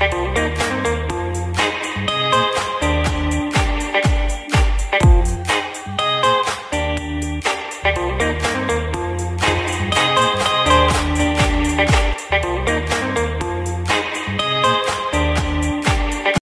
Bye.